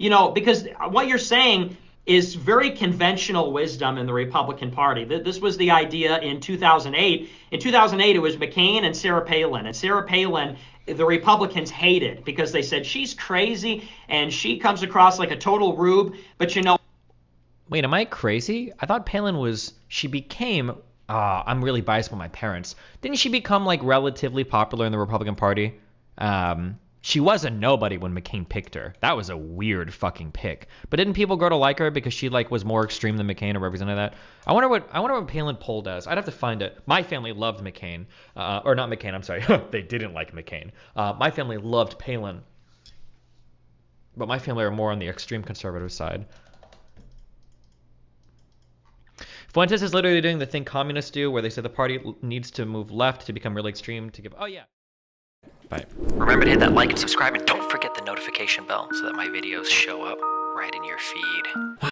you know, because what you're saying is very conventional wisdom in the Republican Party. This was the idea in 2008. In 2008, it was McCain and Sarah Palin. And Sarah Palin, the Republicans hated because they said she's crazy and she comes across like a total rube. But you know. Wait, am I crazy? I thought Palin was. She became. Uh, I'm really biased by my parents. Didn't she become like relatively popular in the Republican Party? Um, she was a nobody when McCain picked her. That was a weird fucking pick. But didn't people grow to like her because she like was more extreme than McCain or represented that? I wonder what I wonder what Palin poll does. I'd have to find it. My family loved McCain, uh, or not McCain. I'm sorry, they didn't like McCain. Uh, my family loved Palin, but my family are more on the extreme conservative side. Fuentes is literally doing the thing communists do, where they say the party needs to move left to become really extreme to give. Oh yeah. Bye. Remember to hit that like and subscribe, and don't forget the notification bell so that my videos show up right in your feed.